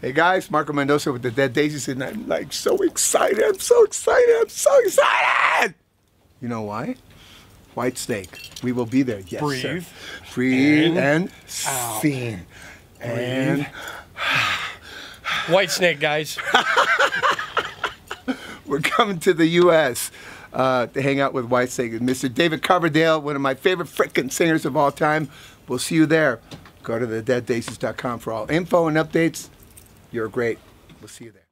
Hey guys, Marco Mendoza with the Dead Daisies, and I'm like so excited. I'm so excited. I'm so excited. You know why? Whitesnake. We will be there. Yes, Breathe. sir. Breathe and Out. scene. And Whitesnake, guys. we're coming to the U.S. Uh, to hang out with Whitesnake. Mr. David Coverdale, one of my favorite frickin' singers of all time. We'll see you there. Go to thedeaddaisies.com for all info and updates. You're great. We'll see you there.